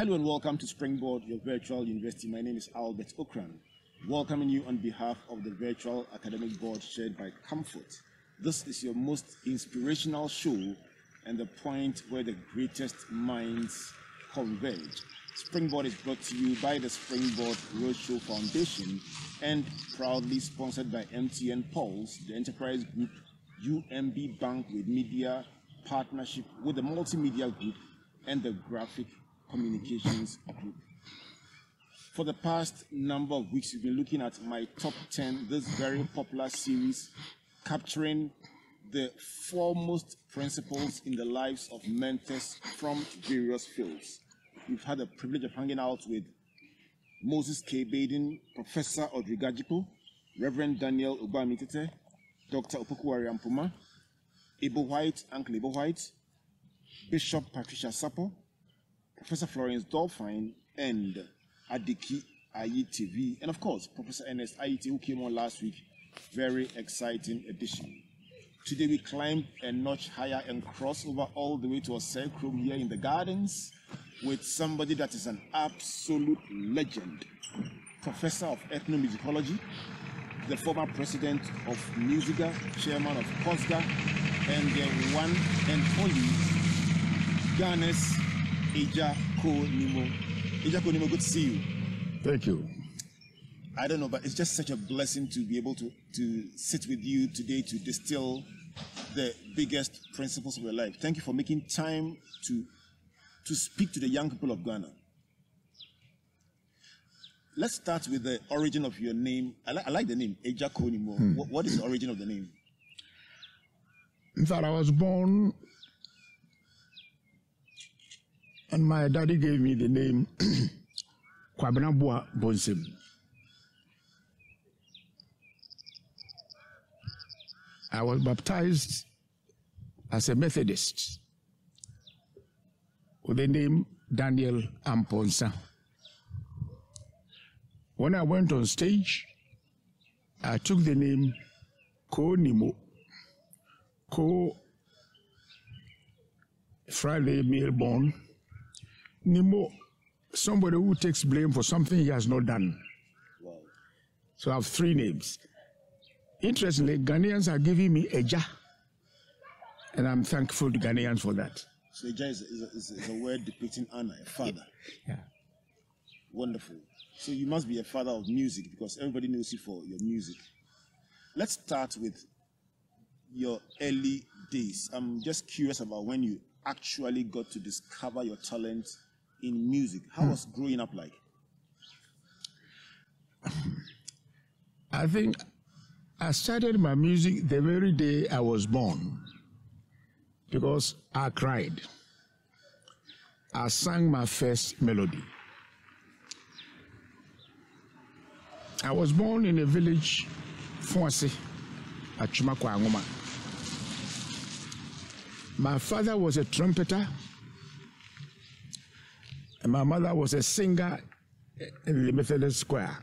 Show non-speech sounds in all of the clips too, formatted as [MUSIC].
Hello and welcome to Springboard, your virtual university. My name is Albert Ocran, welcoming you on behalf of the virtual academic board shared by Comfort. This is your most inspirational show and the point where the greatest minds converge. Springboard is brought to you by the Springboard Roadshow Foundation and proudly sponsored by MTN Pulse, the enterprise group UMB Bank with media partnership with the multimedia group and the graphic communications group. For the past number of weeks, we've been looking at my top 10, this very popular series capturing the foremost principles in the lives of mentors from various fields. We've had the privilege of hanging out with Moses K. Baiden, Professor Gadzekpo, Reverend Daniel Ogbarmey Tetteh, Dr. Opoku Ampomah, Ebo Whyte, Uncle Ebo Whyte, Bishop Patricia Sappor, Professor Florence Dolphyne, and Adiki Ayitevie, and of course, Professor Ernest Aryeetey, who came on last week. Very exciting edition. Today we climb a notch higher and cross over all the way to a circle here in the gardens with somebody that is an absolute legend. Professor of ethnomusicology, the former president of MUSIGA, chairman of COSGA, and the one and only Ghana's Agya Nimo. Agya Nimo, good to see you. Thank you. I don't know, but it's just such a blessing to be able to, to sit with you today to distill the biggest principles of your life. Thank you for making time to, to speak to the young people of Ghana. Let's start with the origin of your name. I, li- I like the name, Agya Koo Nimo. Hmm. What, what is the origin of the name? In fact, I was born and my daddy gave me the name [CLEARS THROAT] Kwabena Bonsem. I was baptized as a Methodist with the name Daniel Amponsa. When I went on stage, I took the name Koo Nimo. Ko Friday male Nimo, somebody who takes blame for something he has not done. Wow. So I have three names. Interestingly, Ghanaians are giving me Agya, and I'm thankful to Ghanaians for that. So Agya is, is, is, a word depicting honor, a father. Yeah. Wonderful. So you must be a father of music because everybody knows you for your music. Let's start with your early days. I'm just curious about when you actually got to discover your talent in music. How hmm. was growing up like? I think I started my music the very day I was born because I cried. I sang my first melody. I was born in a village, Fonse, at Chumakwa My father was a trumpeter, and my mother was a singer in the Methodist Square.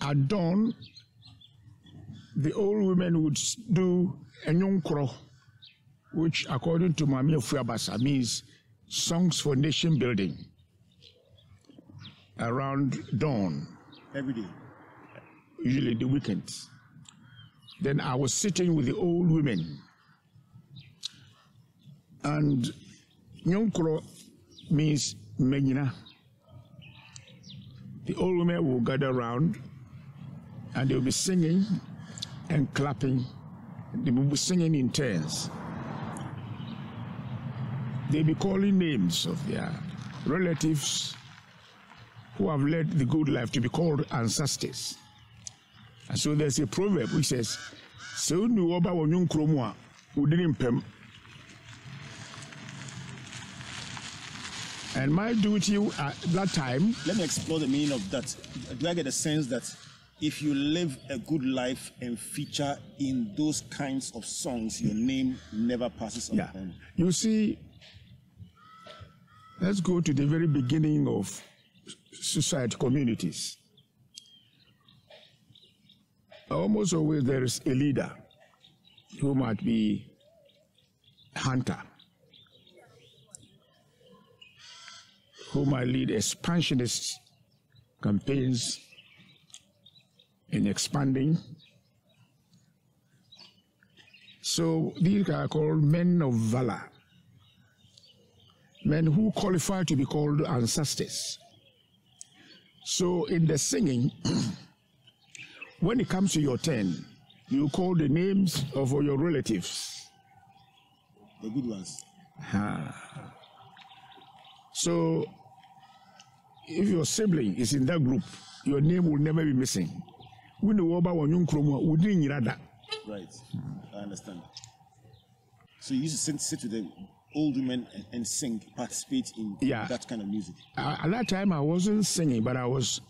At dawn, the old women would do a nyunkro, which according to Mami Fuabasa means songs for nation building around dawn. Every day. Usually the weekends. Then I was sitting with the old women. And Nyunkro means menina. The old women will gather around and they'll be singing and clapping. They will be singing in turns. They'll be calling names of their relatives who have led the good life to be called ancestors. And so there's a proverb which says, "So nu oba wonyon kromu a udini mpem." And my duty at that time. Let me explore the meaning of that. Do I get a sense that if you live a good life and feature in those kinds of songs, your name never passes yeah. You see, let's go to the very beginning of society communities. Almost always there is a leader. who might be hunter, who might lead expansionist campaigns in expanding. So these are called men of valor, men who qualify to be called ancestors. So in the singing, [CLEARS THROAT] when it comes to your turn, you call the names of all your relatives. The good ones. Ah. So if your sibling is in that group, your name will never be missing. We know about Right. I understand. So you used to sit, sit with the old women and, and sing, participate in Yeah. that kind of music. Uh, at that time, I wasn't singing, but I was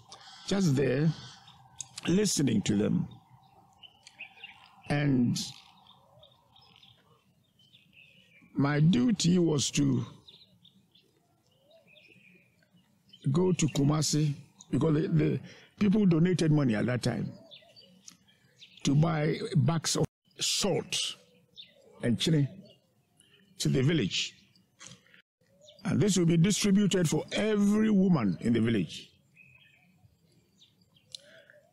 just there listening to them. And my duty was to go to Kumasi because the, the people donated money at that time to buy bags of salt and chili to the village. And this will be distributed for every woman in the village.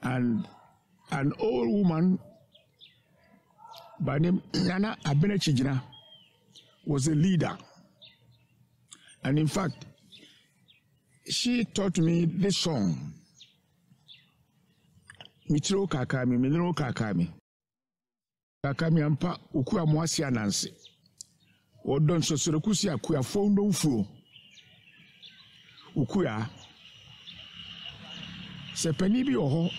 And an old woman by name Nana Abenechijina was a leader. And in fact, she taught me this song. Mitiro kakami, minero kakami. Kakami ampa ukua mwasi anansi. Odon sosorokusi akuya fondo ufuo. Ukuya. Sɛ panin bi hɔ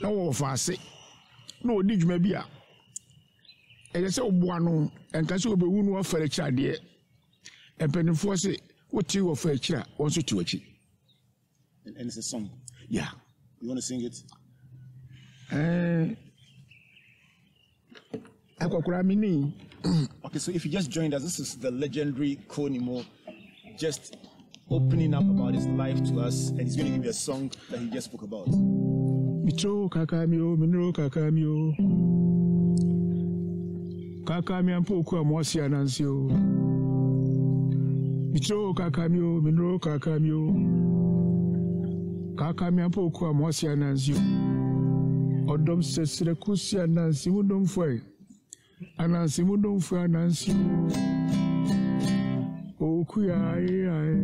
na wɔwɔ faase na ɔdi dwuma bi a ɛyɛ sɛ ɔboa no ɛnka sɛ ɔbɛwu no wafɛre akyiri adeɛ mpanimfoɔ se wote wɔ fa akyiri a wɔn nso te w'akyi And, and it's a song. ya You want to sing it? mi Okay, so if you just joined us, this is the legendary Koo Nimo just opening up about his life to us, and he's going to give you a song that he just spoke about. Mitro kaka o minero kaka mi o. Kaka mi ampa oku a moasi anansi o. Mitro kaka mi o minero kaka mi o. Kaka mi ampa oku a moasi anansi o. Ɔdɔm sɛsrɛ kusi anansi mu dɔmfoɛ anansi mu dɔmfoɛ anansi o. Oku ya aye aye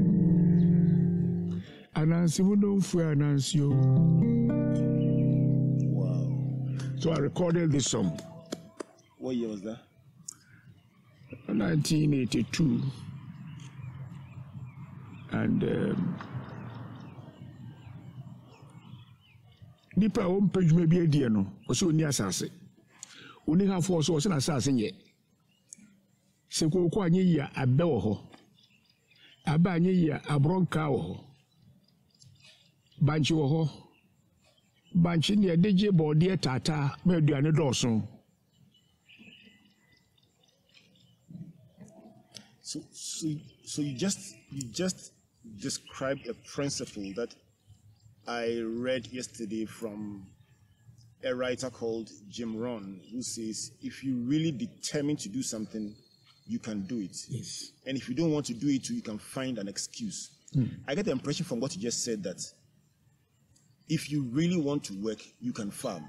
anansi mu anansi o. So I recorded this song. What year was that? 1982. And um, nipa a wɔmpɛ dwuma bi adie no ɔsɛ ɔni asase. Ɔni hafoɔ so ɔsɛ n'asase nyɛ. Sɛ kooko anyɛ yi a abɛ wɔ hɔ. Aba anyɛ yi a aborɔnkaa wɔ hɔ. Bankye wɔ hɔ bankye ne yɛde gye bɔɔdeɛ taataa ma aduane dɔɔso So, so, so you just you just described a principle that I read yesterday from a writer called Jim Rohn, who says if you really determine to do something, you can do it. Yes. And if you don't want to do it, you can find an excuse. Hmm. I get the impression from what you just said that if you really want to work, you can farm.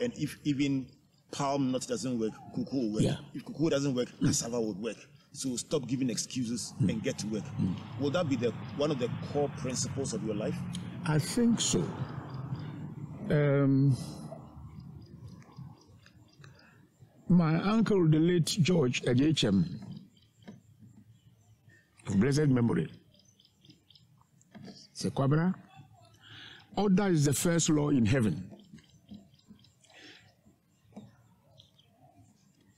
And if even palm nut doesn't work, cocoa will work. Yeah. If cocoa doesn't work, hmm. cassava would work. So stop giving excuses hmm. and get to work. Hmm. Will that be the one of the core principles of your life? I think so. Um, my uncle, the late George Ajechem, of blessed memory, Sekwabra, order is the first law in heaven.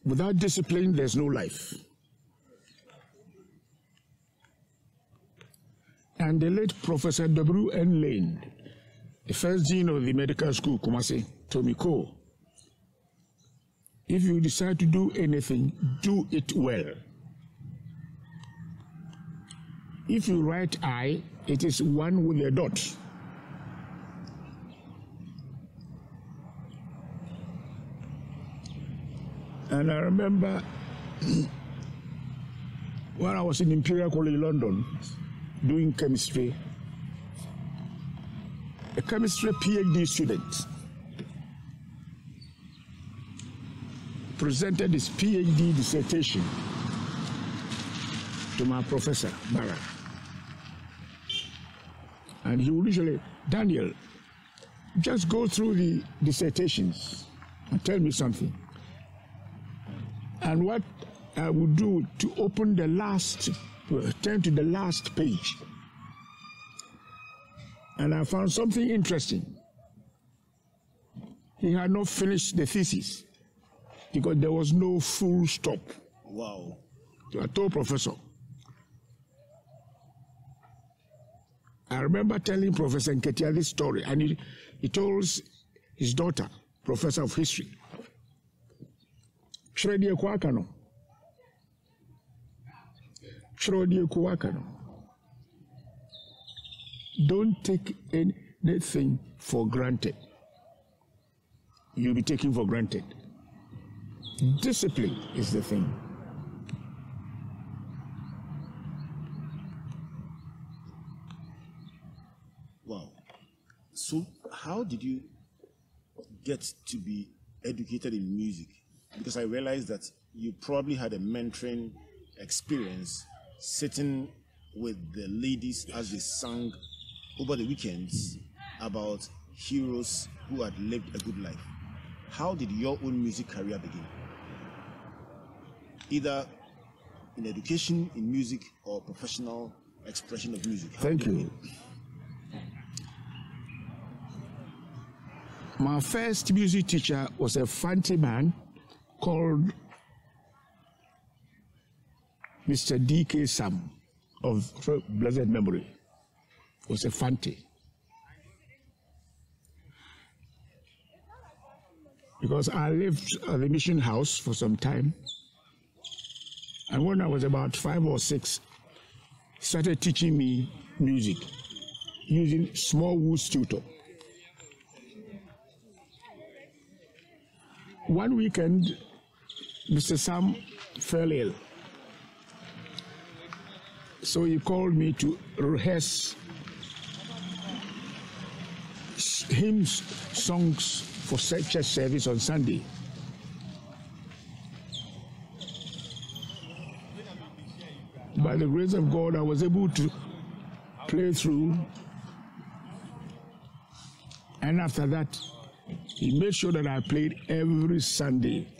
Without discipline, there's no life. and the late Professor W. N. Lane, the first dean of the medical school, Kumasi, Tommy Cole. If you decide to do anything, do it well. If you write I, it is one with a dot. And I remember [CLEARS THROAT] when I was in Imperial College London doing chemistry, a chemistry PhD student presented his PhD dissertation to my professor, Barra. And he would usually, Daniel, just go through the dissertations and tell me something. And what I would do to open the last, uh, turn to the last page. And I found something interesting. He had not finished the thesis because there was no full stop. Wow. So I told Professor. I remember telling Professor Nketia this story, and he, he told his daughter, Professor of History, Shredie Kwakano. Shredie Kwakano. Don't take anything for granted. You'll be taken for granted. Discipline is the thing. Wow. So, how did you get to be educated in music? Because I realized that you probably had a mentoring experience sitting with the ladies as they sang over the weekends about heroes who had lived a good life. How did your own music career begin? Either in education, in music, or professional expression of music. How Thank you. My first music teacher was a fancy man called Mr. D.K. Sam of blessed memory. Was a Fante. Because I lived at the mission house for some time. And when I was about five or six, started teaching me music using Smallwood tutor. One weekend, Mr. Sam fell ill. So he called me to rehearse hymns, songs for church service on Sunday. By the grace of God, I was able to play through. And after that, he made sure that I played every Sunday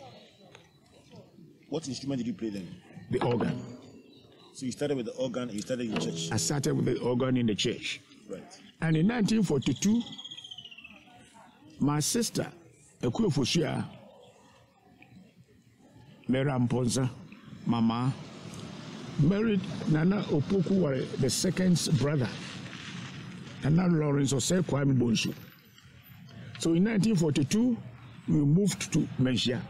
What instrument did you play then? the organ. So you started with the organ and you started in church. I started with the organ in the church. Right. And in 1942, my sister, Ekuo Fosia, Mary Amponza, Mama, married Nana Opoku, the second brother, and Nana Lawrence Ose Kwame Bonsu. So in 1942, we moved to Menchia.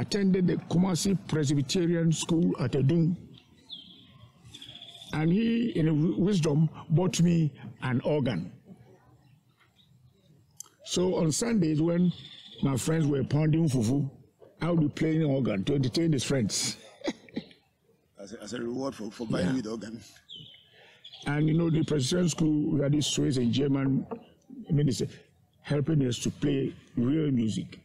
Attended the Kumasi Presbyterian School at Adum. And he, in wisdom, bought me an organ. So on Sundays, when my friends were pounding fufu, I would be playing organ to entertain his friends. [LAUGHS] As a, as a reward for, for buying Yeah. the organ. And you know, the Presbyterian school, we had this Swiss and German minister helping us to play real music.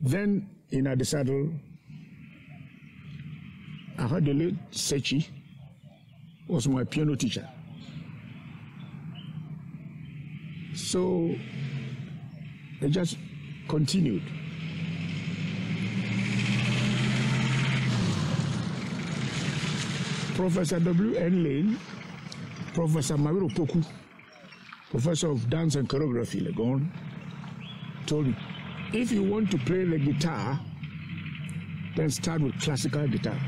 Then in Adisadel, I had the late Sechi was my piano teacher. So it just continued. Professor W.N. Lane, Professor Mawere Opoku, Professor of Dance and Choreography, Legon, told me, if you want to play the guitar, then start with classical guitar.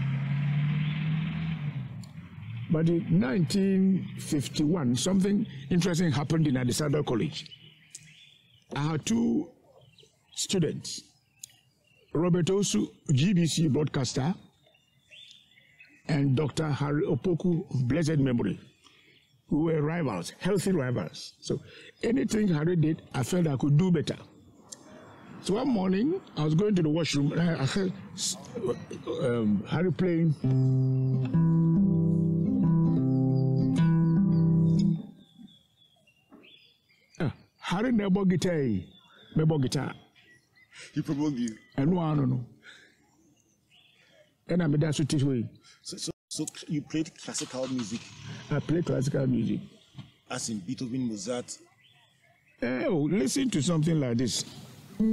But in 1951, something interesting happened in Adisadel College. I had two students, Robert Osu, GBC broadcaster, and Dr. Harry Opoku of blessed memory. who were rivals, healthy rivals. So anything Harry did, I felt I could do better. So one morning, I was going to the washroom and I, I heard um, Harry playing. Uh, Harry never guitar, never guitar. He provoked you. And no, no, no. And I'm a dance with So, so, so you played classical music? I play classical music. As in Beethoven, Mozart? Oh, listen to something like this. This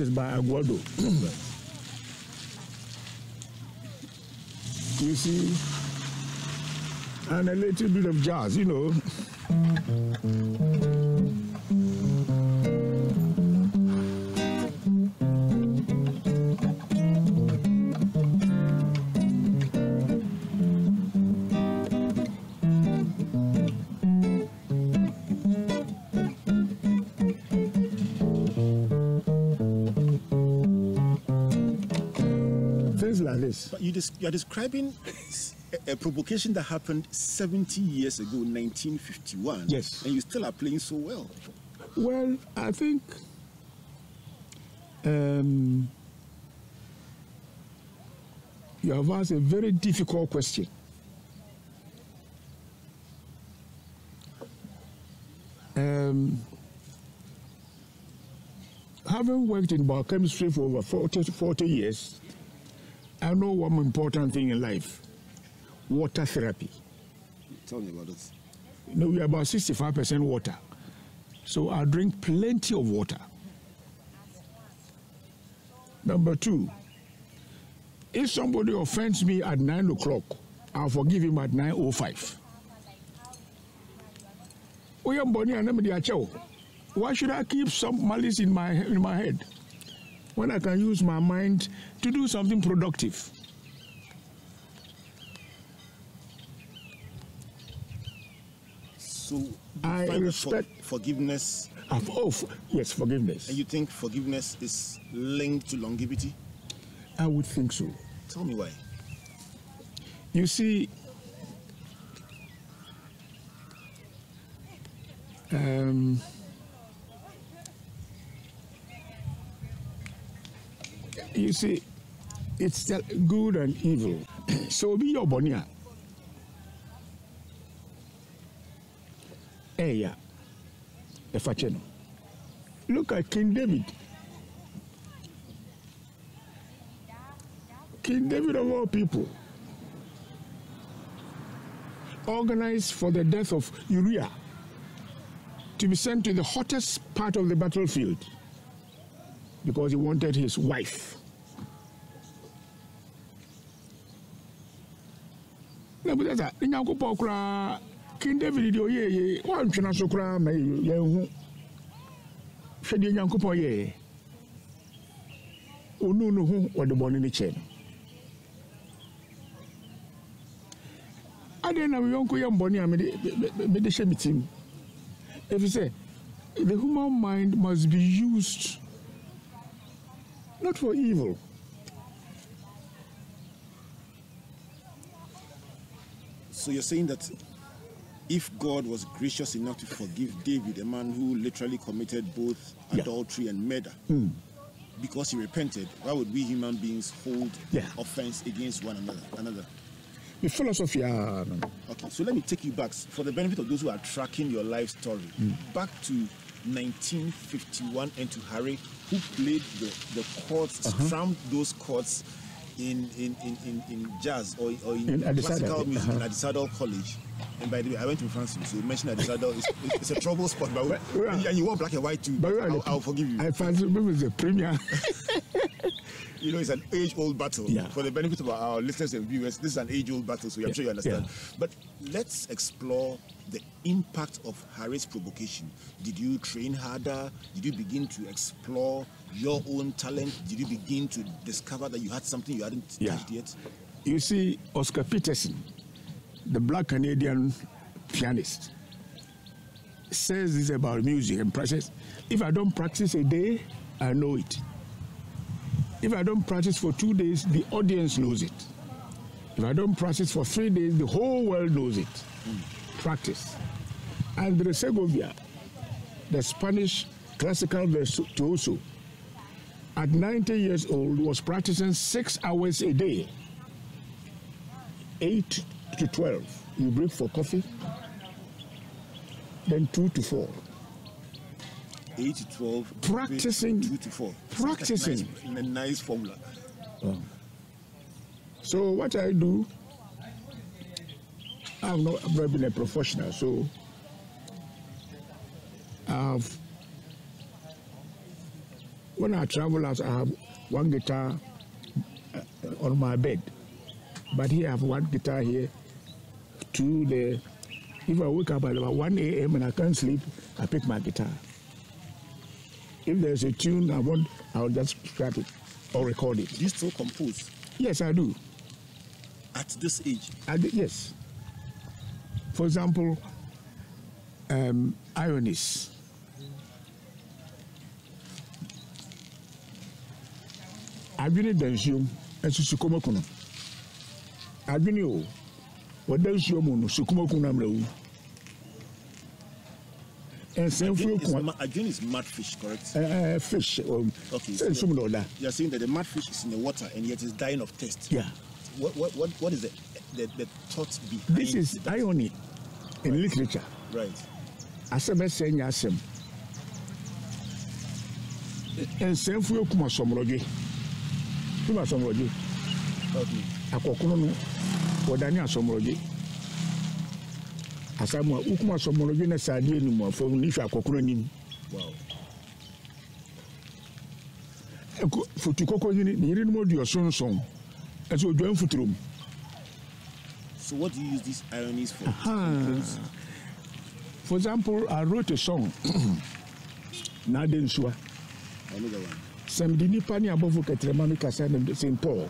is by Aguado. you see, and a little bit of jazz, you know. But you you're describing a, a provocation that happened 70 years ago, 1951. Yes. And you still are playing so well. Well, I think um, you have asked a very difficult question. Um, having worked in biochemistry for over 40, 40 years, I know one important thing in life water therapy. Tell me about it. You know, we are about 65% water. So I drink plenty of water. Number two, if somebody offends me at 9 o'clock, I'll forgive him at 9.05. Oya mboni. Why should I keep some malice in my, in my head when I can use my mind to do something productive? So I respect- forgiveness, Of, oh, yes, forgiveness. and you think forgiveness is linked to longevity? I would think so. Tell me why. You see, um, you see, it's the good and evil. [CLEARS THROAT] so be your bonia. Ah. Hey, yeah. Efacheno. Look at King David. King David of all people organized for the death of Uriah to be sent to the hottest part of the battlefield because he wanted his wife. Na bu sɛ nyankopɔn koraa king david deɛ ɔyɛɛ ye wantwena so koraa ma yɛhu hwɛ deɛ nyankopɔn yɛɛ ɔnu no ho wɔde bɔne no kyɛɛ no. Adeɛ na meyɔnko yɛ mbɔne a mede me- me- mede hyɛ me tim ɛfiri sɛ the human mind must be used not for evil So you're saying that if God was gracious enough to forgive David, a man who literally committed both Yeah. adultery and murder, hmm. because he repented, why would we human beings hold Yeah. offense against one another? Another. the philosophy ah. Okay, so let me take you back for the benefit of those who are tracking your life story. Hmm. Back to 1951 and to Harry, who played the, the chords, uh-huh. strummed those chords in in, in, in, in jazz or, or in, In classical music in uh-huh. Adisadel College. And by the way, I went to France, so you mentioned Adisadel. It's, it's a trouble spot, but, But, yeah. and you wore black and white too. But I'll, the- I'll forgive you. I fancy it's a premier. [LAUGHS] You know, it's an age-old battle. Yeah. For the benefit of our listeners and viewers, this is an age-old battle, so I'm Yeah, sure you understand. yeah. But let's explore the impact of Harry's provocation. Did you train harder? Did you begin to explore your own talent? Did you begin to discover that you had something you hadn't Yeah. touched yet? you see, Oscar Peterson, the black Canadian pianist, says this about music and practice. If I don't practice a day, I know it. If I don't practice for two days, the audience knows it. If I don't practice for three days, the whole world knows it. Mm. Practice. Andre Segovia, the Spanish classical virtuoso, at 90 years old, was practicing six hours a day, 8 to 12. You break for coffee, then 2 to 4. 8 to 12. Practicing. 2 to 4. Practicing. In a nice formula. Oh. So, what I do, I've not I've never been a professional, so I've when I travel out, I have one guitar uh, on my bed. But here I have one guitar here, two there. If I wake up at about 1 a.m. and I can't sleep, I pick my guitar. If there's a tune I want, I'll just scratch it or record it. Do you still compose? Yes, I do. At this age? I do, yes. For example, um, Ionis. Adwene da nsuom nso sukomaku no. Adwene o wɔda nsuo mu no sukomaku no amrawu nsɛmfuo kun adwene is mud fish correct? Uh, uh, fish um, okay so nsum na ɔda. you are saying that the mud fish is in the water and yet is dying of thirst. Yeah. What what what, what is the, the the thought behind this is irony in right. literature. Right. Asɛm ɛsɛ nyɛ asɛm. Nsɛmfuo kum asɔmrɔdwe fún asọmọlọdé akọkọrọ no wɔdane asɔmɔlɔdze asamu a ukuma asɔmɔlɔdze na saadi enum afɔ nihwɛ akɔkɔrɔ nim ɛkò fotu kɔkɔ yini ne yiri numu di ɔsonsɔn ɛsɛ odwa nfuturo mu. So what do you use these ironies for? Uh-huh. For example, I wrote a song, [CLEARS THROAT] Nade Nsua. I know that one. Sɛm de nipa ne abɔfo kɛtɛrɛma mi kasa ne st paul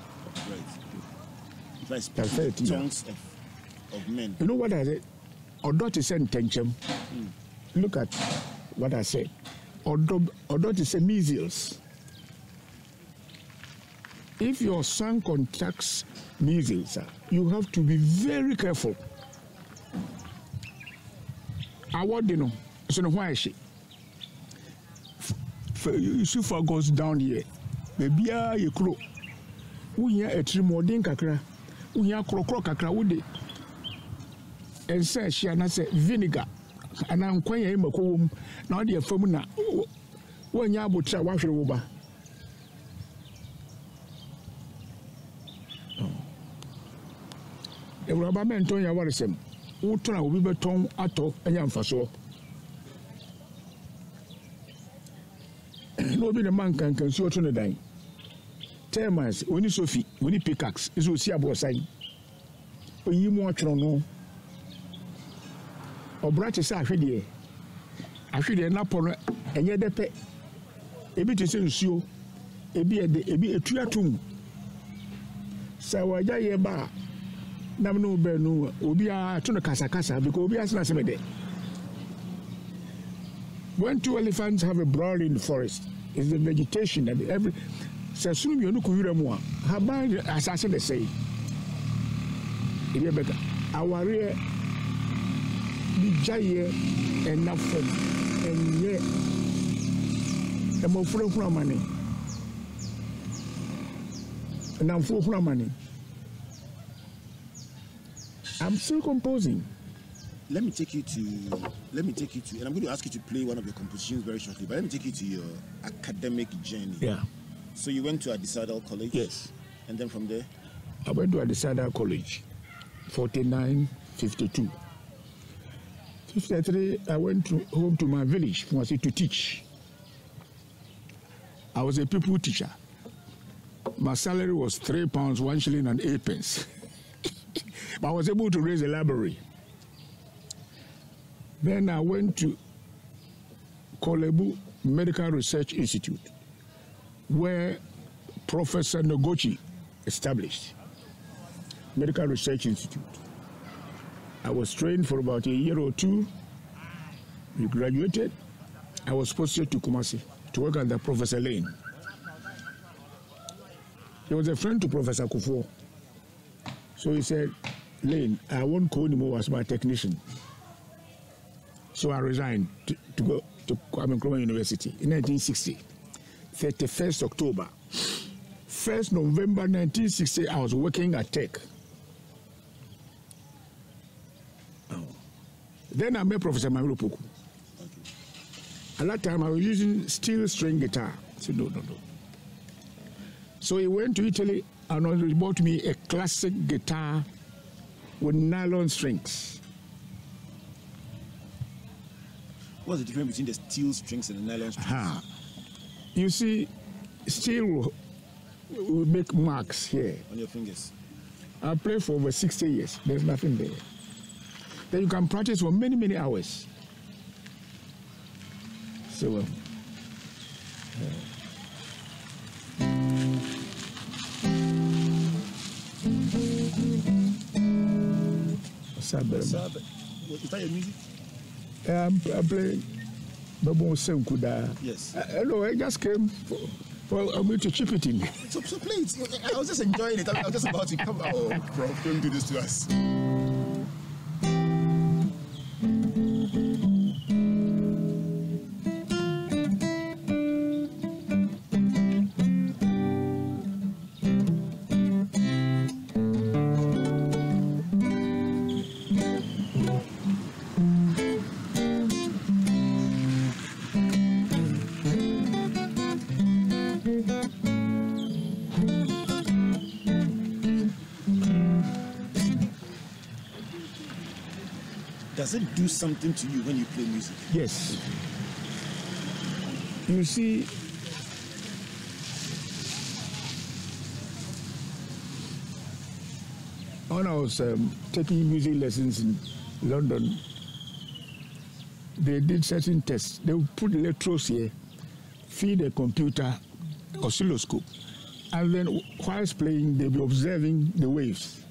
Right. Tongues of, of men. You know what I said? Ọ̀dọ́ ti sẹ́ ntẹ̀nkyẹ́m. Look at what I said. Ọ̀dọ́ ọ̀dọ́ ti sẹ́ measles. If your son contacts measles, you have to be very careful. Awọ́de no, so ne ho ayẹ hye. For goes down here. Baabiara yɛ kuro. Wohia atirimɔden kakra. wohia korɔkorɔ kakra wode ɛnsa ahyia na sɛ vinegar. Anaa nkwan yɛn mako wɔ mu na wode ɛfa mu na woanya abotire a woahwere wo ba awuraba mɛntɔn yɛ awaresɛm wotɔn a obi bɛtɔn atɔ anya mfasoɔ obi ne ma nkankansuo to ne dan. Termites oni sofi oni pickaxe nso osi abɔɔsan. Oyi mu ɔtwerɛ no. Ɔbra te sɛ ahwedeɛ. Ahwedeɛ napɔ no ɛnyɛ dɛ pɛ ebi te sɛ nsuo. Ebi ɛde ebi etu atum sɛ wɔagya yɛ ba nam no bɛn no obiara ato no kasakasa because obiara sena sɛmɛ dɛ when two elephants have a brawl in the forest it's the vegetation that every sɛ sunu mmienu kɔ wura mu a haban asase na sɛe ebi ɛbɛka awareɛ bi gyaeɛ ɛna fam ɛnyɛ ɛmɔfra hunu amane ɛnamfo hunu amane i'm still composing. Let me take you to let me take you to and i'm going to ask you to play one of your compositions very shortly but let me take you to your academic journey yeah so you went to Adisadel College? Yes. And then from there? I went to Adisadel College, 49, 52. 53, I went to, home to my village, Mwasi, to teach. I was a people teacher. My salary was three pounds, one shilling and eight pence. [LAUGHS] but I was able to raise a library. Then I went to Korle Bu Medical Research Institute where Professor Noguchi established Medical Research Institute. I was trained for about a year or two. We graduated. I was posted to Kumasi to work under Professor Lane. He was a friend to Professor Kufuor. So he said, Lane, I won't call anymore as my technician. So I resigned to, to go to Kwame Nkrumah University in 1960, 31st October. 1st November 1960, I was working at Tech. Oh. Then I met Professor Mawere Opoku. At that time, I was using steel string guitar. I said, no, no, no. So he went to Italy and he bought me a classic guitar with nylon strings. What's the difference between the steel strings and the nylon strings? Huh. You see, steel will, will make marks here. On your fingers. I played for over 60 years. There's nothing there. Then you can practice for many, many hours. So, uh, what's up, baby? Sir, but- is that your music? I'm, I'm playing Babo Senkuda. Yes. I, I know, I just came for, for me to chip it in. So, so play it. I was just enjoying it. I was just about to come out. Oh, bro, don't do this to us. Does it do something to you when you play music? Yes. You see, when I was um, taking music lessons in London, they did certain tests. They would put electrodes here, feed a computer oscilloscope, and then whilst playing, they'll be observing the waves.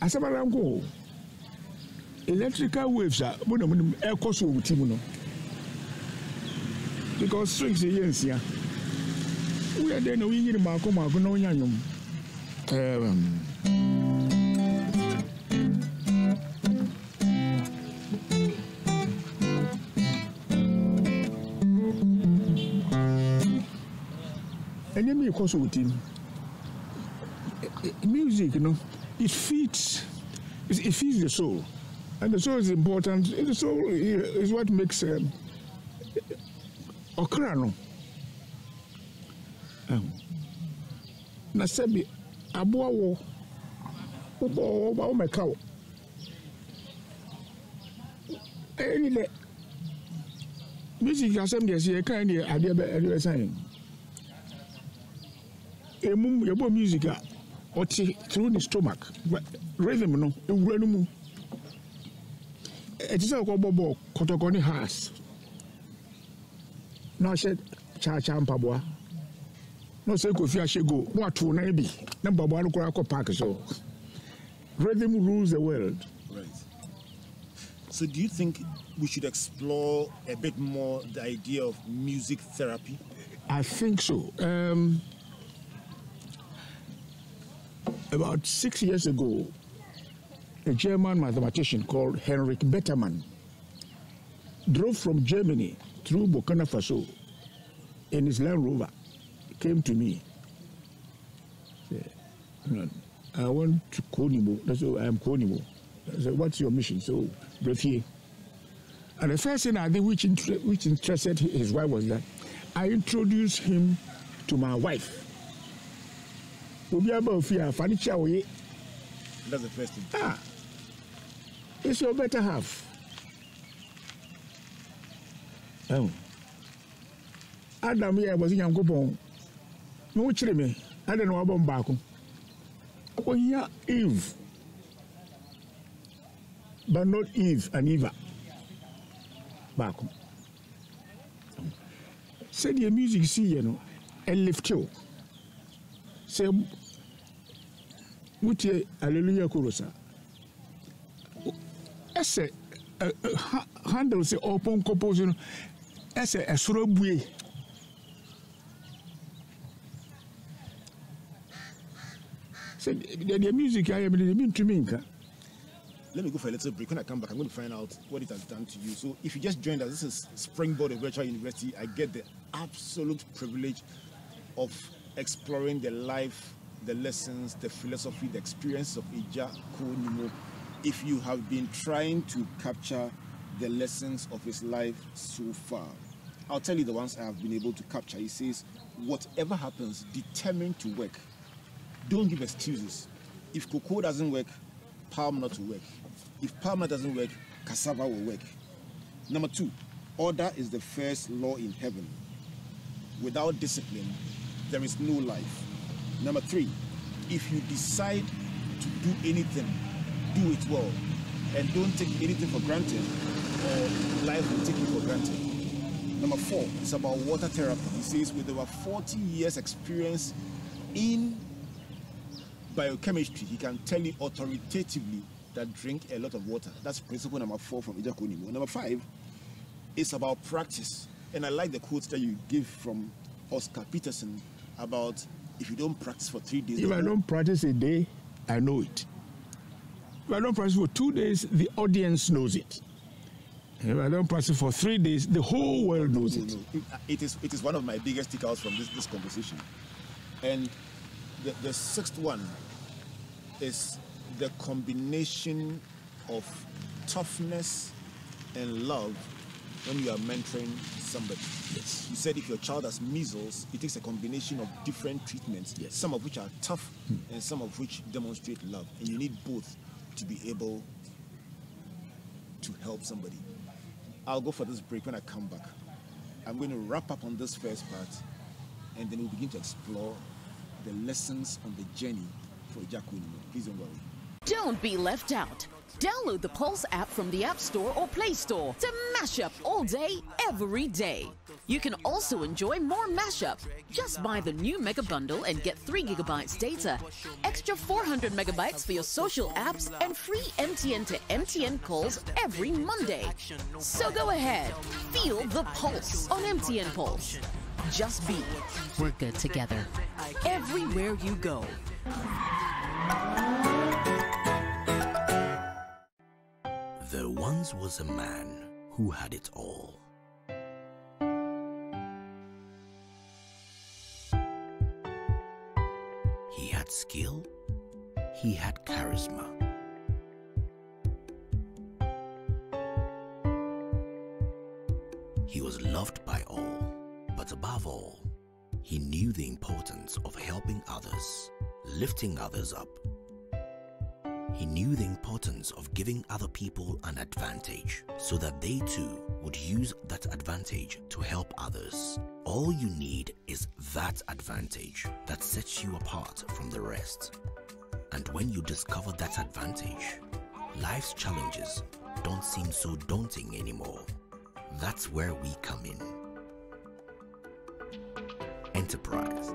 I Asabarango, electrical waves are mo na mo nim ɛkɔ so wɔ ti mu no. Because strings yɛ nsia woyɛ dɛn na woyinyini maako maako na wonya nwom um, ɛnyɛ mi kɔ so wɔ ti mu. Music know it feeds it feeds the soul and the soul is important. The soul is what makes um, ɔkra no. Um, na sɛbi aboa wɔ wobɔ wɔba womɛka wo ɛni dɛ music asɛm deɛ sɛ yɛka ne adeɛ ɛde bɛsan ɛmum yɛbɔ music a ɔte through the stomach. Rhythm no ewura no mu ɛte sɛ ɔkɔbɔ bɔɔl kɔtɔkɔ ne heart na ɔhyɛ kyaakyaa mpaboa na ɔsɛ kofi ahyɛ go na wato nan bi na mpaboa no koraa kɔ park so rhythm rules the world Right. So, do you think we should explore a bit more the idea of music therapy? I think so. Um, about six years ago, a German mathematician called Henrik Bettermann drove from Germany through Burkina Faso in his Land Rover, came to me. Said, I want to Koo Nimo. That's why I am Koo Nimo. I said, what's your mission? So, Brefier. And the first thing I did, which, inter- which interested his wife, was that I introduced him to my wife. Obi aba ofi a fani kyia oye That's the first thing. ah it's your better half. Oh. Adam yɛ ɛbɔsi nyankopɔn na wokyerɛ me. Ada na wabɔ m baako ohia Eve. But not Eve and Eva. Baako sɛdeɛ music si yɛ no ɛliftew sɛ wotie hallelujah chorus a ɛsɛ uh, uh, handle sɛ ɔpɔnkɔpɔ so no ɛsɛ ɛsoro bue sɛ deɛ music ayɛ mi deɛ mi ntumi nka. Let me go for a little break. When I come back, I'm going to find out what it has done to you. So, if you just joined us, this is Springboard of Virtual University. I get the absolute privilege of exploring the life, the lessons, the philosophy, the experience of Agya Nimo. If you have been trying to capture the lessons of his life so far, I'll tell you the ones I have been able to capture. He says, Whatever happens, determined to work. Don't give excuses. If cocoa doesn't work, palm not to work. If palm doesn't work, cassava will work. Number two, order is the first law in heaven. Without discipline, there is no life. Number three, if you decide to do anything, do it well. And don't take anything for granted, or life will take you for granted. Number four, is about water therapy. He says, with over 40 years' experience in biochemistry, he can tell you authoritatively that drink a lot of water. That's principle number four from Agya Koo Nimo. Number five is about practice. And I like the quotes that you give from Oscar Peterson about if you don't practice for three days. If I don't practice a day, I know it. If I don't practice for two days, the audience knows it. If I don't practice for three days, the whole world knows no, it. No. It is it is one of my biggest takeouts from this, this conversation. And the, the sixth one is the combination of toughness and love when you are mentoring somebody. Yes. You said if your child has measles, it takes a combination of different treatments, Yes. some of which are tough hmm. and some of which demonstrate love. And you need both to be able to help somebody. I'll go for this break when I come back. I'm going to wrap up on this first part and then we'll begin to explore the lessons on the journey for Agya Koo Please don't worry. Don't be left out. Download the Pulse app from the App Store or Play Store to mash up all day, every day. You can also enjoy more mashup. Just buy the new Mega Bundle and get 3 gigabytes data, extra 400 megabytes for your social apps, and free MTN to MTN calls every Monday. So go ahead, feel the pulse on MTN Pulse. Just be. We're good together. Everywhere you go. There once was a man who had it all. Had skill, he had charisma. He was loved by all, but above all, he knew the importance of helping others, lifting others up. He knew the importance of giving other people an advantage so that they too would use that advantage to help others. All you need is that advantage that sets you apart from the rest. And when you discover that advantage, life's challenges don't seem so daunting anymore. That's where we come in. Enterprise,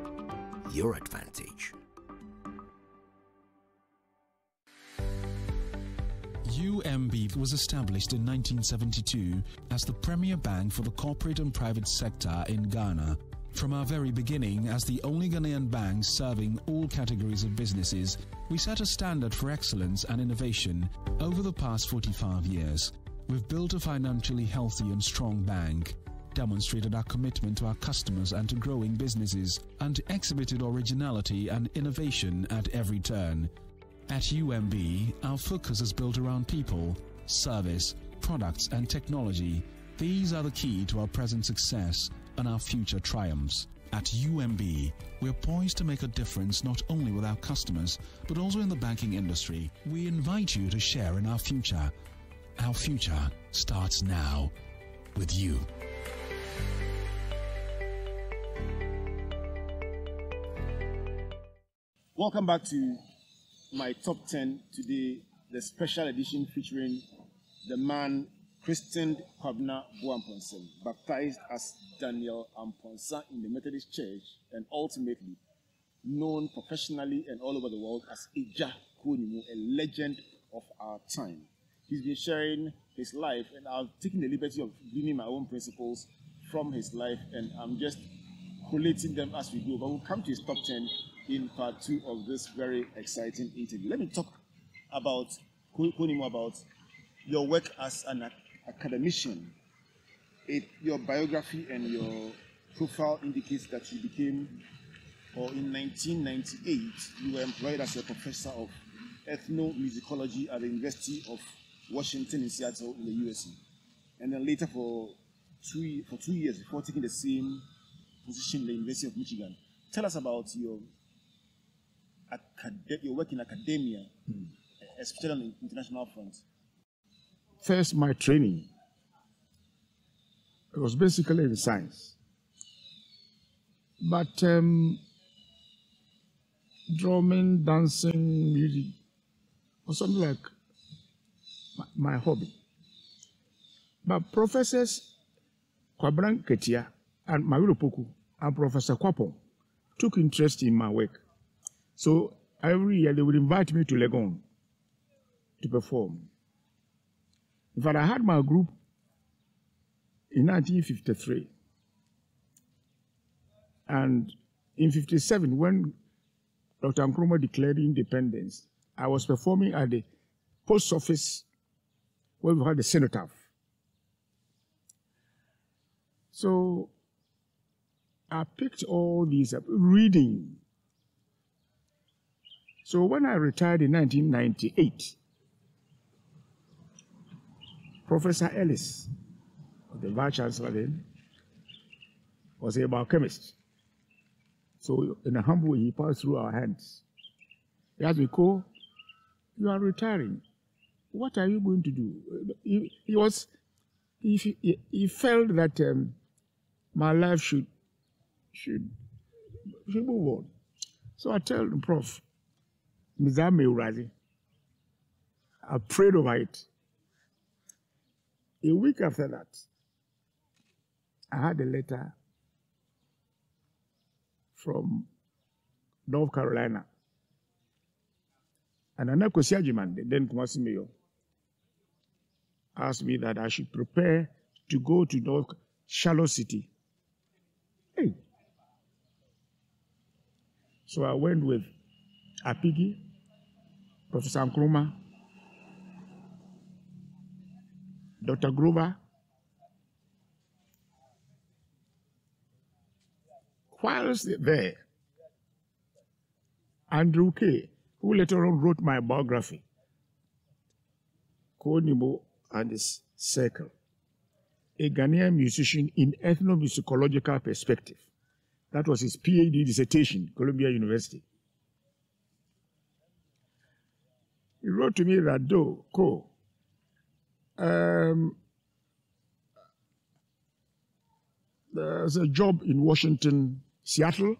your advantage. UMB was established in 1972 as the premier bank for the corporate and private sector in Ghana. From our very beginning, as the only Ghanaian bank serving all categories of businesses, we set a standard for excellence and innovation over the past 45 years. We've built a financially healthy and strong bank, demonstrated our commitment to our customers and to growing businesses, and exhibited originality and innovation at every turn. At UMB, our focus is built around people, service, products, and technology. These are the key to our present success and our future triumphs. At UMB, we're poised to make a difference not only with our customers, but also in the banking industry. We invite you to share in our future. Our future starts now with you. Welcome back to my top 10 today, the special edition featuring the man christened Kwabna Buamponsem, baptized as Daniel Amponsa in the Methodist Church and ultimately known professionally and all over the world as Ija Konimu, a legend of our time. he's been sharing his life, and I've taken the liberty of giving my own principles from his life, and I'm just collating them as we go. But we'll come to his top 10 in part two of this very exciting interview. Let me talk about Koo Nimo about your work as an academician. It, your biography and your profile indicates that you became, or in 1998, you were employed as a professor of ethnomusicology at the University of Washington in Seattle in the USA. And then later for two, for two years before taking the same position in the University of Michigan. Tell us about your your work in academia, mm. especially on the international front. First, my training. It was basically in science. But um, drumming, dancing, music was something like my, my hobby. But professors Kwabena Nketia and Mawere Opoku and Professor Kwapo took interest in my work. So every year they would invite me to Legon to perform. In fact, I had my group in 1953. And in 57, when Dr. Nkrumah declared independence, I was performing at the post office where we had the cenotaph. So I picked all these up, reading. So when I retired in 1998, Professor Ellis, the Vice Chancellor then, was a biochemist. So in a humble way, he passed through our hands. He asked me, Cole, you are retiring. What are you going to do? He, he was, he, he felt that um, my life should should should move on. So I tell the prof, Mizame Urazi, I prayed over it. A week after that, I had a letter from North Carolina. And Anakosi Ajiman, then Kumasi Mayor, asked me that I should prepare to go to North Charlotte City Hey. So I went with Apigi, Professor Nkrumah, Dr. Grover. Whilst there, Andrew Kaye, who later on wrote my biography, Koo Nimo and his circle a Ghanaian musician in ethnomusicological perspective. That was his PhD dissertation, Columbia University. He wrote to me that though, Co, um, there's a job in Washington, Seattle,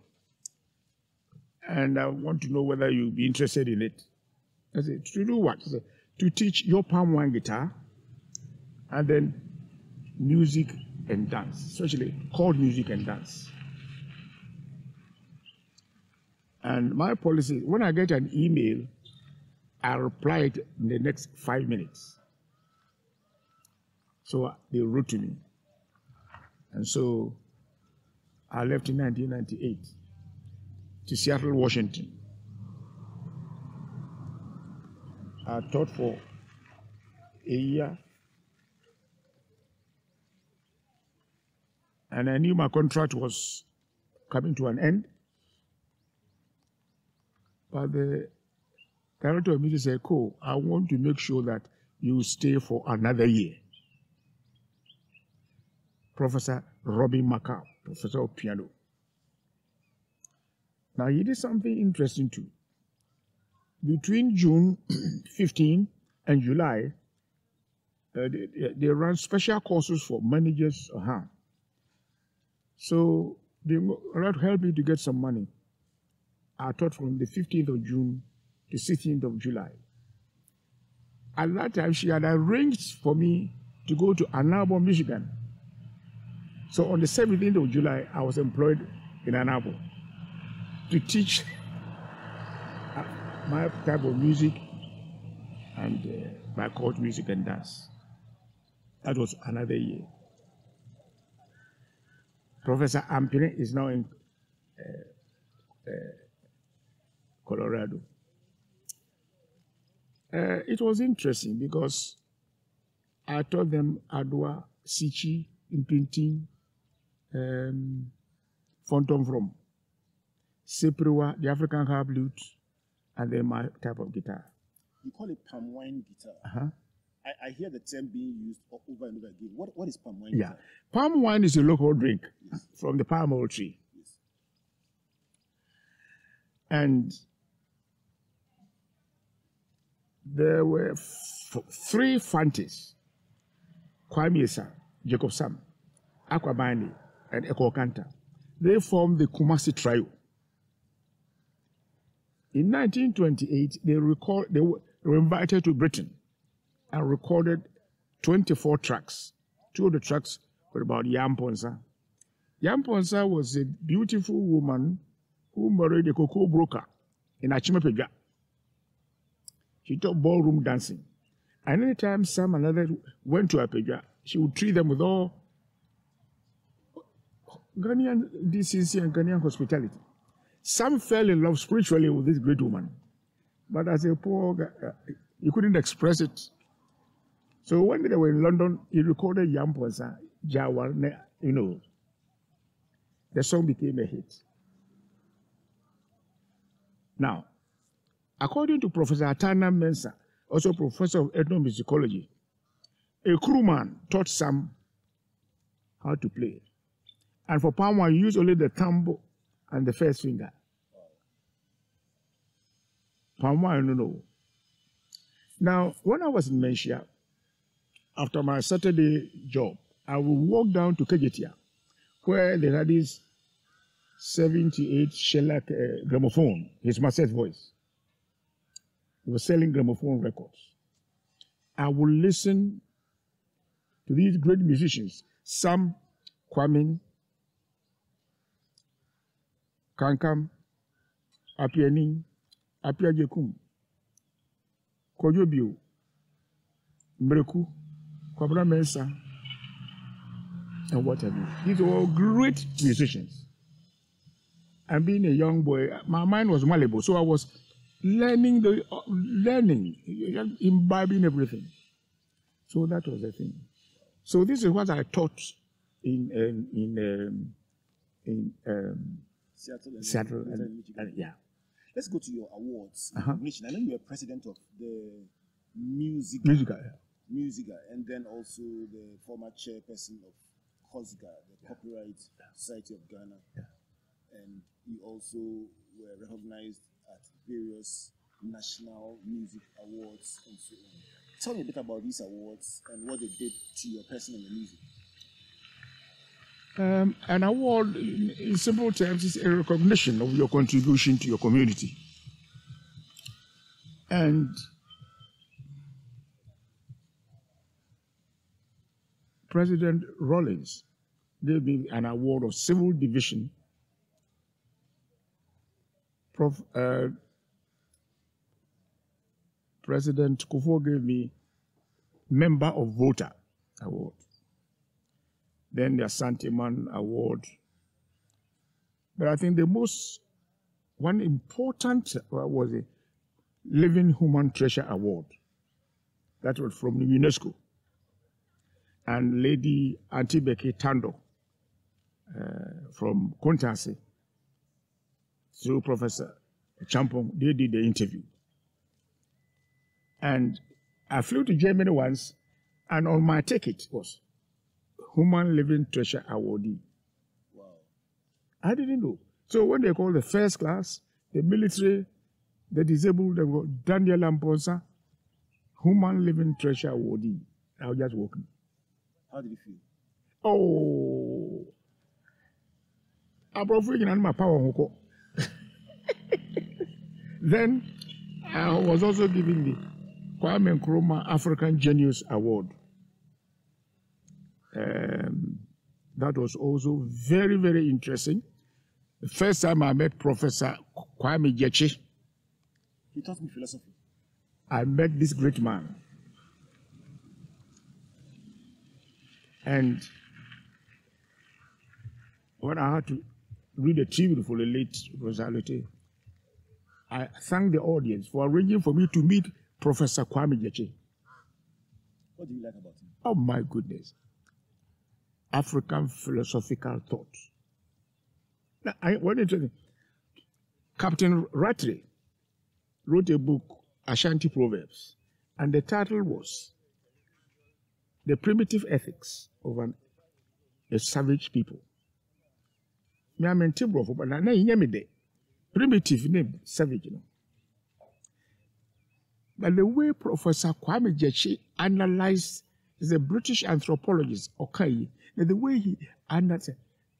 and I want to know whether you'd be interested in it. I said, to do what? Said, to teach your palm one guitar and then music and dance, especially called music and dance. And my policy, when I get an email, I reply it in the next five minutes. So uh, they wrote to me. And so I left in 1998 to Seattle, Washington. I taught for a year and I knew my contract was coming to an end. But the director of music said, Cool, I want to make sure that you stay for another year. Professor Robin Macau, professor of piano. Now, he did something interesting too. Between June [CLEARS THROAT] 15 and July, uh, they, they, ran special courses for managers. Uh-huh. So they to help me to get some money. I taught from the 15th of June to 16th of July. At that time, she had arranged for me to go to Ann Arbor, Michigan. So on the 17th of July, I was employed in Ann Arbor to teach uh, my type of music and uh, by court music and dance. That was another year. Professor Ampine is now in uh, uh, Colorado. Uh, it was interesting because I taught them Adwa, Sichi, Imprinting, um, Phantom from Seperewa, the African harp lute, and then my type of guitar. You call it palm wine guitar. Uh-huh. I, I hear the term being used over and over again. What, what is palm wine Yeah. guitar? Palm wine is a local drink from the palm oil tree. Yes. And there were f- three Fantes Kwame Esa, Jacob Sam, Aquabani, and Eko Kanta. They formed the Kumasi Trio. In 1928, they, record, they were invited to Britain and recorded 24 tracks. Two of the tracks were about Yaa Amponsah. Yaa Amponsah was a beautiful woman who married a cocoa broker in Achimepedja. She taught ballroom dancing. And anytime some another went to Apedja, she would treat them with all Ghanaian decency and Ghanaian hospitality. Some fell in love spiritually with this great woman, but as a poor guy, uh, he couldn't express it. So when they were in London, he recorded Yaa Amponsah, Jawar, you know. The song became a hit. Now, according to Professor Atana Mensah, also professor of ethnomusicology, a crewman taught Sam how to play. And for palm one, you use only the thumb and the first finger. Palm I don't know. Now, when I was in Menchia, after my Saturday job, I would walk down to Kejetia, where they had this 78 shellac uh, gramophone, his master's voice. He was selling gramophone records. I would listen to these great musicians, Sam Kwame, Kankam, Apiani, Apiajekum, Kojobio, Mreku, Kwabra Mensa, and what have you. These were all great musicians. And being a young boy, my mind was malleable, so I was learning the uh, learning, imbibing everything. So that was the thing. So this is what I taught in um, in um, in um, Seattle and Seattle Michigan. and, Michigan. and yeah. Let's go to your awards Uh-huh. recognition. I know you were president of the music Musical. MUSIGA, and then also the former chairperson of COSGA, the Copyright Society of Ghana. And you also were recognized at various national music awards and so on. Tell me a bit about these awards and what they did to your person in the music. Um, an award, in, in simple terms, is a recognition of your contribution to your community. And President Rawlings gave me an award of civil division. Prof, uh, President Kufuor gave me member of voter award then the Santiman Award. But I think the most, one important uh, was the Living Human Treasure Award. That was from UNESCO. And Lady Antibeke Tando uh, from Kontase, through Professor Champong, they did the interview. And I flew to Germany once, and on my ticket was Human Living Treasure Awardee. Wow. I didn't know. So when they call the first class, the military, the disabled, they Daniel Lamponsa, Human Living Treasure Awardee. I was just walking. How did you feel? Oh, aborɔfo nyinaa no ma pa wɔn ho kɔ. Then I was also given the Kwame Nkrumah African Genius Award. Um, that was also very, very interesting. The first time I met Professor Kwame Gyekye, He taught me philosophy. I met this great man. And when I had to read a tribute for the late Rosalite, I thank the audience for arranging for me to meet Professor Kwame Gyekye. What do you like about him? Oh my goodness. African philosophical thought. Now, I, what interesting. Captain Rattray wrote a book, Ashanti Proverbs, and the title was The Primitive Ethics of an, a Savage People. Me am in but inya me de. Primitive name, savage. You know. But the way Professor Kwame Gyekye analyzed, the British anthropologist, okay, the way he analyzed,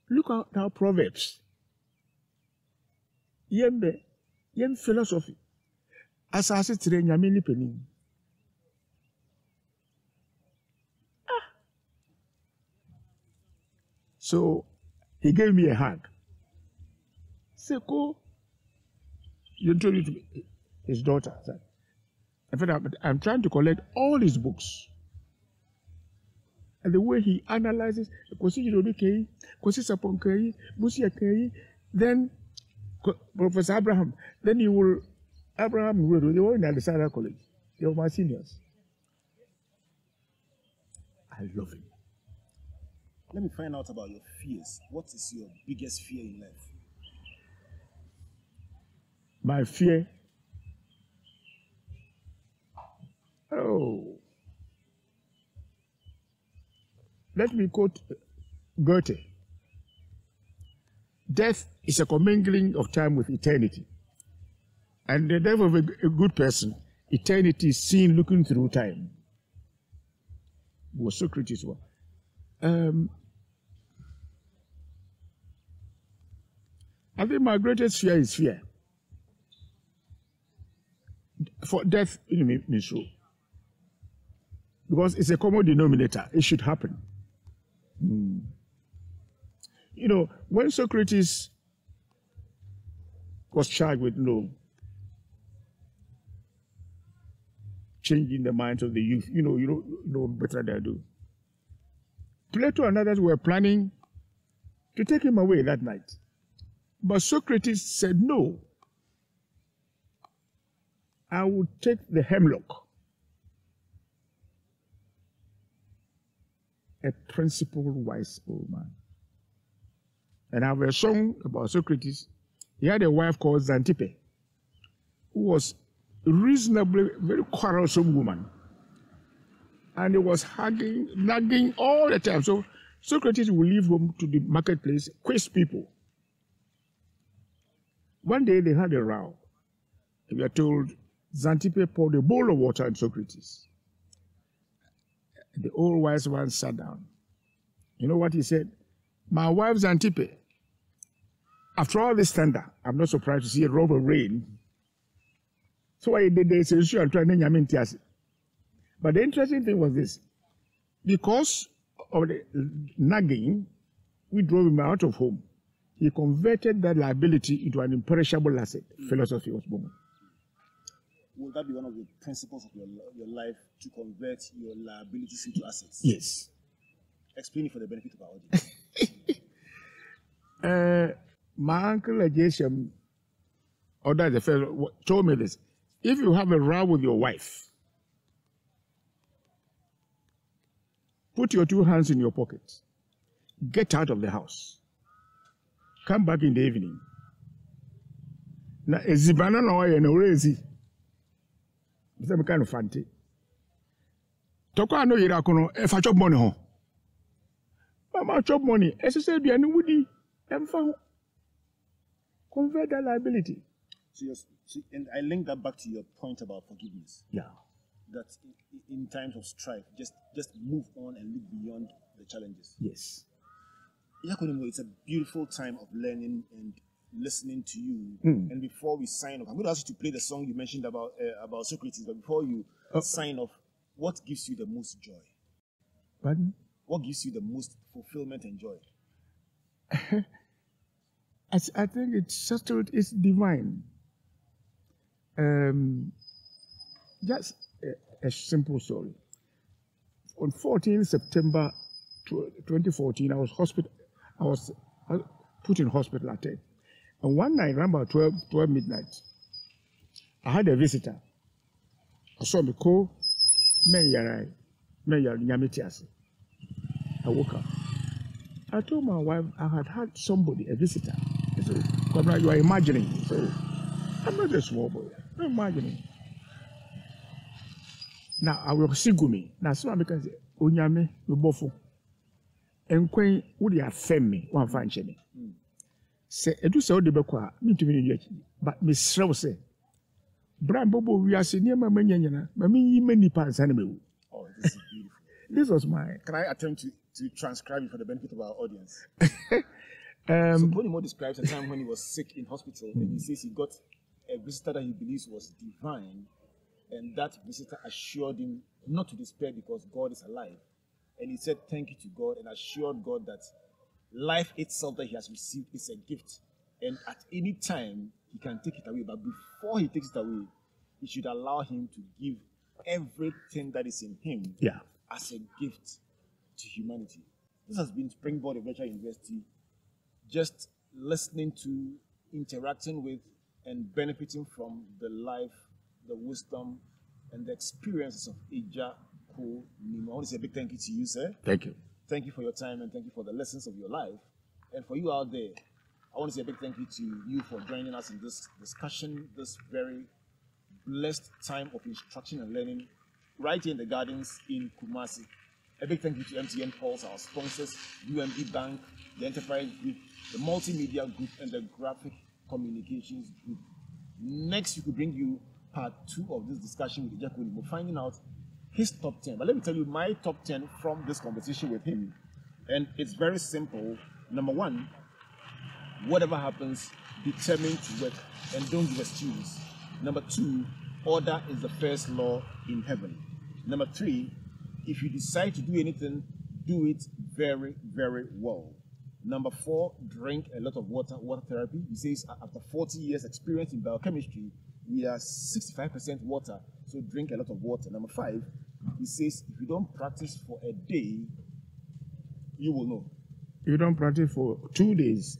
look at our Proverbs. Yembe, yem philosophy. Asase tire nyame nipa ni. Ah. So he gave me a hug. Seko, you introduced me, his daughter. Said, in fact, I'm, I'm trying to collect all his books. And the way he analyzes, then Professor Abraham, then you will, Abraham, they were in Alexandra College. They were my seniors. I love him. Let me find out about your fears. What is your biggest fear in life? My fear. Oh. Let me quote Goethe. Death is a commingling of time with eternity. And the death of a, a good person, eternity is seen looking through time. Was Socrates one. Um, I think my greatest fear is fear. For death in so. Because it's a common denominator. It should happen. Hmm. You know, when Socrates was charged with know, changing the minds of the youth, you know, you know, you know better than I do. Plato and others were planning to take him away that night. But Socrates said, No. I will take the hemlock. A principled, wise old man. And I have a song about Socrates. He had a wife called Xantippe, who was reasonably very quarrelsome woman. And he was hugging, nagging all the time. So Socrates would leave home to the marketplace, quiz people. One day they had a row. We are told Xantippe poured a bowl of water on Socrates. The old wise man sat down. You know what he said? My wife Xantippe, after all this thunder, I'm not surprised to see a drop of rain. So I did this issue and trying to But the interesting thing was this. Because of the nagging, we drove him out of home. He converted that liability into an imperishable asset. Philosophy was born. Will that be one of the principles of your, your life to convert your liabilities into assets? Yes. Explain it for the benefit of our audience. Uh, [LAUGHS] my uncle Ajesham, or that the fellow, told me this. If you have a row with your wife, put your two hands in your pockets, get out of the house, come back in the evening. Na ezibana na oye na orezi. Mse me kind of fanti. Toko ano yira kono e fa chop money ho. Mama chop money, e se se aduane wudi, em fa ho. Convert that liability. So, you're, so and I link that back to your point about forgiveness. Yeah. That in, in times of strife, just just move on and look beyond the challenges. Yes. Yakonimo, it's a beautiful time of learning and listening to you. Mm. And before we sign off, I'm going to ask you to play the song you mentioned about uh, about Socrates. But before you Oh. sign off, what gives you the most joy? Pardon? What gives you the most fulfillment and joy? [LAUGHS] I think it's settled, it's divine. Um, just a, a simple story. On 14 September 2014, I was hospital. I was uh, put in hospital at 10. And one night, around about 12, 12 midnight, I had a visitor. I saw me call me yara me yara nyamitiasi. I woke up. I told my wife I had had somebody, a visitor. He said, Governor, you are imagining. So I'm not a small boy. I'm imagining. Now I will sigu me. Now so can say, Onyame, you bofo. Nkwen wode afɛm me wamfa nkyɛ me sɛ ɛdu sɛ wode bɛkɔ a mentumi ne akyi but mesrɛ wo sɛ bra mbɔbɔ wiase nneɛma nyina ma menyi ma nnipa ansa na mawu Oh, this is beautiful. [LAUGHS] this was my Can I attempt to, to transcribe it for the benefit of our audience? [LAUGHS] um, so Bonimo describes a time when he was sick in hospital and he says he got a visitor that he believes was divine and that visitor assured him not to despair because God is alive. And he said thank you to God and assured God that life itself that he has received is a gift. And at any time he can take it away. But before he takes it away, he should allow him to give everything that is in him yeah as a gift to humanity. This has been Springboard of Virtual University, just listening to, interacting with, and benefiting from the life, the wisdom, and the experiences of Agya Koo Nimo. I want to say a big thank you to you, sir. thank you Thank you for your time and thank you for the lessons of your life. And for you out there, I want to say a big thank you to you for joining us in this discussion, this very blessed time of instruction and learning right here in the gardens in Kumasi. A big thank you to MTN Pulse, our sponsors, UMB Bank, the Enterprise Group, the Multimedia Group, and the Graphic Communications Group. Next, we could bring you part two of this discussion with Agya Koo We're finding out his top 10. But let me tell you my top 10 from this conversation with him. And it's very simple. Number one, whatever happens, determined to work and don't give excuse. Number two, order is the first law in heaven. Number three, if you decide to do anything, do it very, very well. Number four, drink a lot of water, water therapy. He says after 40 years experience in biochemistry, we are 65% water, so drink a lot of water. Number five, he says if you don't practice for a day, you will know. you don't practice for two days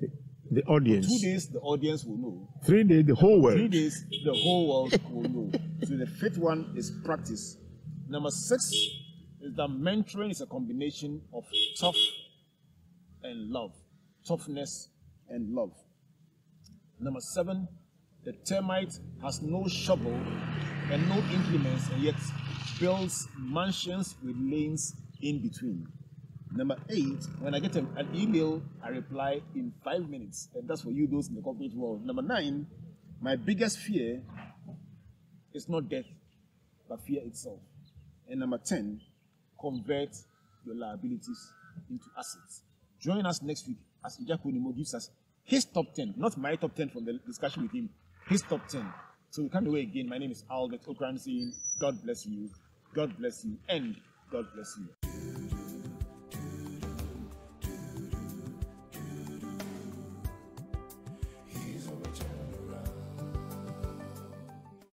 the, the audience Two days, the audience will know. three days the whole world Three days, the whole world will know. So the fifth one is practice. Number six is that mentoring is a combination of tough and love, toughness and love. Number seven, the termite has no shovel and no implements and yet builds mansions with lanes in between. Number eight, when I get an email, I reply in five minutes. And that's for you, those in the corporate world. Number nine, my biggest fear is not death, but fear itself. And number 10, convert your liabilities into assets. Join us next week as Agya Koo Nimo gives us his top 10, not my top 10 from the discussion with him, his top 10. So we come away again. My name is Albert Ocran saying, God bless you, God bless you, and God bless you.